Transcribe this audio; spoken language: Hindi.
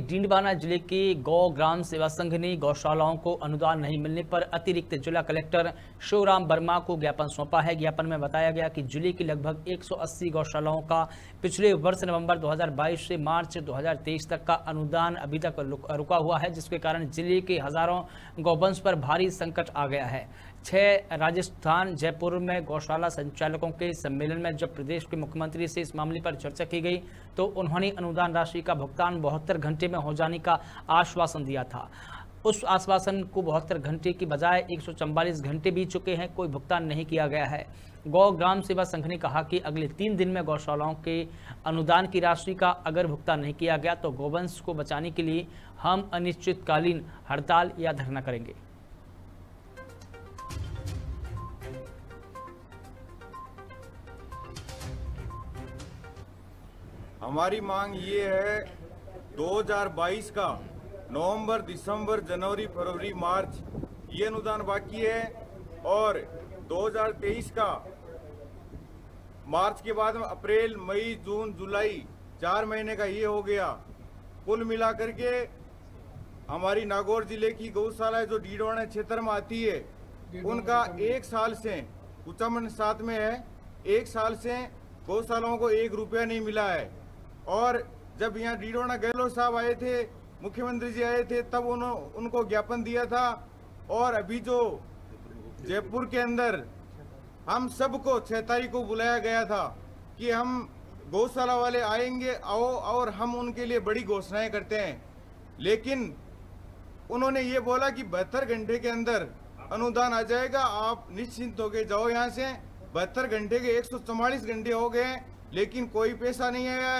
डीडवाना ज़िले के गौ ग्राम सेवा संघ ने गौशालाओं को अनुदान नहीं मिलने पर अतिरिक्त जिला कलेक्टर शिवराम वर्मा को ज्ञापन सौंपा है। ज्ञापन में बताया गया कि ज़िले की लगभग 180 गौशालाओं का पिछले वर्ष नवंबर 2022 से मार्च 2023 तक का अनुदान अभी तक रुका हुआ है, जिसके कारण ज़िले के हज़ारों गौवंश पर भारी संकट आ गया है। छह राजस्थान, जयपुर में गौशाला संचालकों के सम्मेलन में जब प्रदेश के मुख्यमंत्री से इस मामले पर चर्चा की गई तो उन्होंने अनुदान राशि का भुगतान बहत्तर घंटे में हो जाने का आश्वासन दिया था। उस आश्वासन को बहत्तर घंटे की बजाय एक घंटे बीत चुके हैं, कोई भुगतान नहीं किया गया है। गौ ग्राम सेवा संघ ने कहा कि अगले तीन दिन में गौशालाओं के अनुदान की राशि का अगर भुगतान नहीं किया गया तो गौवंश को बचाने के लिए हम अनिश्चितकालीन हड़ताल या धरना करेंगे। हमारी मांग ये है 2022 का नवंबर दिसंबर जनवरी फरवरी मार्च ये अनुदान बाकी है और 2023 का मार्च के बाद में अप्रैल मई जून जुलाई चार महीने का ये हो गया। कुल मिलाकर के हमारी नागौर ज़िले की गौशाला जो डीडवाना क्षेत्र में आती है उनका एक साल से उच्चामन सात में है एक साल से गौशालाओं को एक रुपया नहीं मिला है। और जब यहाँ डीडोना गहलोत साहब आए थे, मुख्यमंत्री जी आए थे, तब उन्होंने उनको ज्ञापन दिया था। और अभी जो जयपुर के अंदर हम सबको छह तारीख को बुलाया गया था कि हम गौशाला वाले आएँगे, आओ और हम उनके लिए बड़ी घोषणाएँ करते हैं। लेकिन उन्होंने ये बोला कि बहत्तर घंटे के अंदर अनुदान आ जाएगा, आप निश्चिंत होके जाओ यहाँ से। बहत्तर घंटे के, एक सौ चौवालीस घंटे हो गए लेकिन कोई पैसा नहीं आया